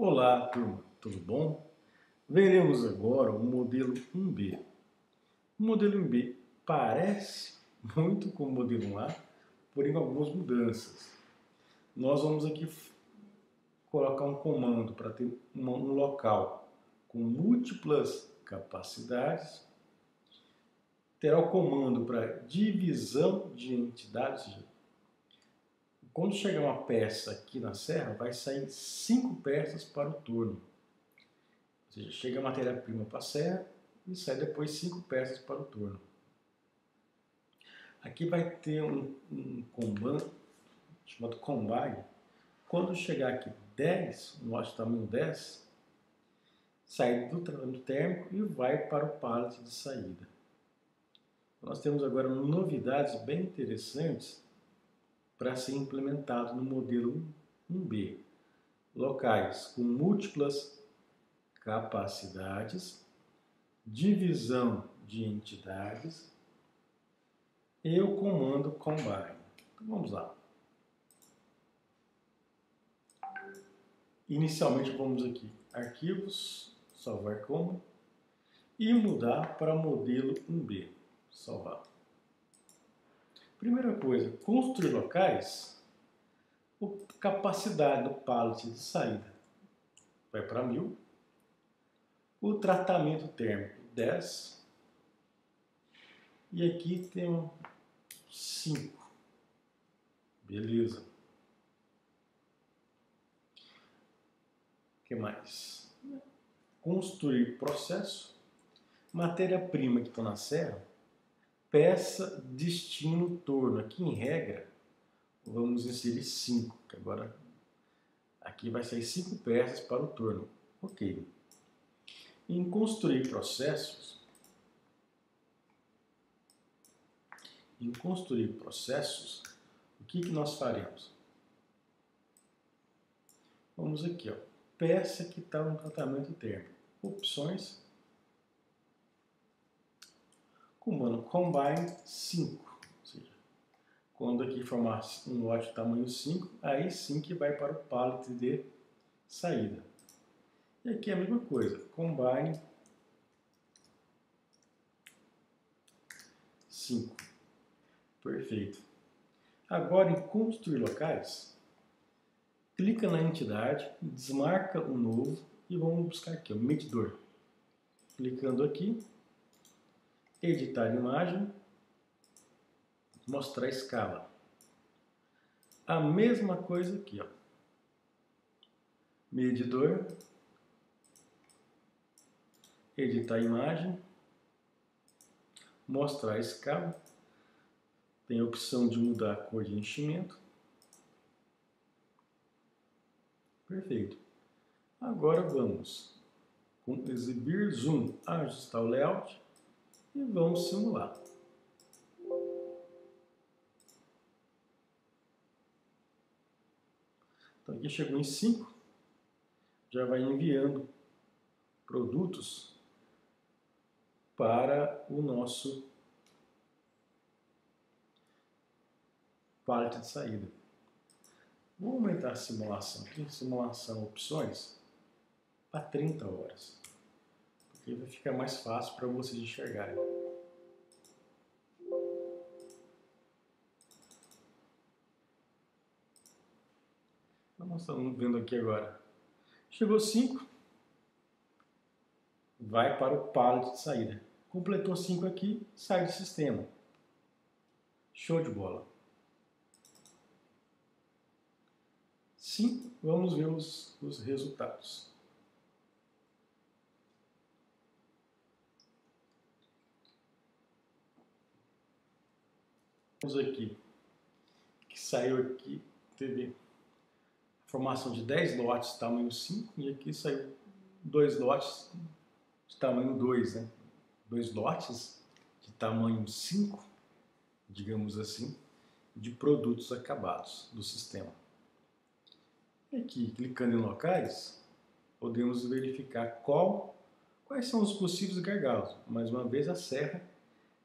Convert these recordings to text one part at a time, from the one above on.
Olá, turma, tudo bom? Veremos agora o modelo 1B. O modelo 1B parece muito com o modelo 1A, porém com algumas mudanças. Nós vamos aqui colocar um comando para ter um local com múltiplas capacidades. Terá o comando para divisão de entidades quando chegar uma peça aqui na serra, vai sair cinco peças para o torno. Ou seja, chega a matéria-prima para a serra e sai depois cinco peças para o torno. Aqui vai ter um, um comando chamado combine. Quando chegar aqui 10, um lote tamanho 10, sai do tratamento térmico e vai para o pallet de saída. Nós temos agora novidades bem interessantes para ser implementado no modelo 1B. Locais com múltiplas capacidades, divisão de entidades e o comando combine. Então vamos lá. Inicialmente vamos aqui, arquivos, salvar como e mudar para modelo 1B, salvar. Primeira coisa, construir locais, a capacidade do pallet de saída vai para 1000, o tratamento térmico 10, e aqui tem um 5. Beleza. O que mais? Construir processo. Matéria-prima que está na serra, peça, destino, torno. Aqui em regra, vamos inserir 5, que agora aqui vai sair 5 peças para o torno. Ok. Em construir processos, em construir processos, o que, que nós faremos? Vamos aqui, ó, peça que está no tratamento térmico. Opções, comando combine 5. Ou seja, quando aqui formar um lote tamanho 5, aí sim que vai para o pallet de saída. E aqui é a mesma coisa, combine 5. Perfeito. Agora em construir locais, clica na entidade, desmarca o novo e vamos buscar aqui o medidor. Clicando aqui, editar imagem, mostrar escala. A mesma coisa aqui, ó. Medidor, editar imagem, mostrar escala. Tem a opção de mudar a cor de enchimento. Perfeito. Agora vamos com exibir zoom, ajustar o layout e vamos simular. Então aqui chegou em 5, já vai enviando produtos para o nosso pallet de saída. Vou aumentar a simulação aqui, simulação opções, para 30 horas que vai ficar mais fácil para vocês enxergarem. Nós estamos vendo aqui agora. Chegou 5, vai para o pallet de saída. Completou 5 aqui, sai do sistema. Show de bola. Sim, vamos ver os, os resultados. Aqui, que saiu aqui, teve formação de 10 lotes tamanho 5 e aqui saiu dois lotes de tamanho 2, né? Dois lotes de tamanho 5, digamos assim, de produtos acabados do sistema. E aqui, clicando em locais, podemos verificar qual, quais são os possíveis gargalos. Mais uma vez, a serra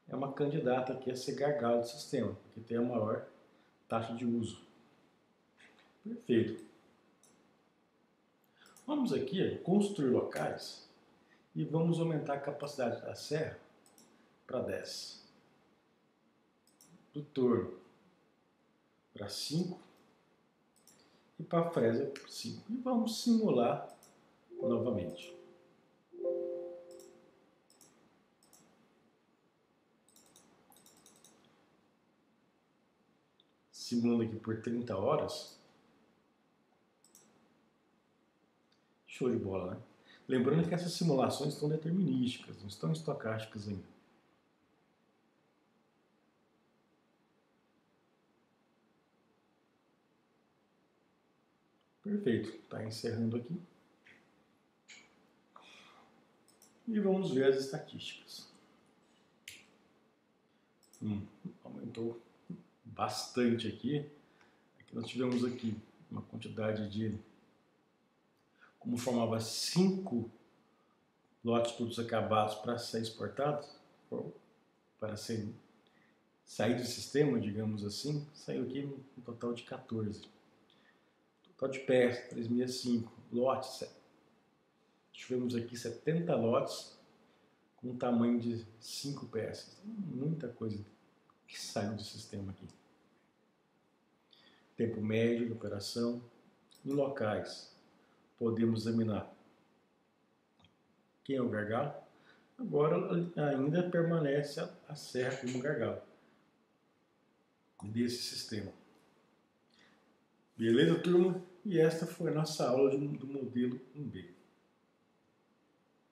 é uma candidata aqui a ser gargalo do sistema, porque tem a maior taxa de uso. Perfeito. Vamos aqui construir locais e vamos aumentar a capacidade da serra para 10. Do torno para 5 e para a fresa 5. E vamos simular novamente. Simulando aqui por 30 horas. Show de bola, né? Lembrando que essas simulações estão determinísticas, não estão estocásticas ainda. Perfeito, está encerrando aqui. E vamos ver as estatísticas. Hum, aumentou bastante aqui. aqui. Nós tivemos aqui uma quantidade de, como formava cinco lotes todos acabados para ser exportados, para ser, sair do sistema, digamos assim, saiu aqui um total de 14. Total de peças, 365, lotes, tivemos aqui 70 lotes com um tamanho de 5 peças. Muita coisa que saiu do sistema aqui. Tempo médio de operação em locais. Podemos examinar quem é o gargalo. Agora ainda permanece a serra como gargalo desse sistema. Beleza, turma? E esta foi a nossa aula do modelo 1B.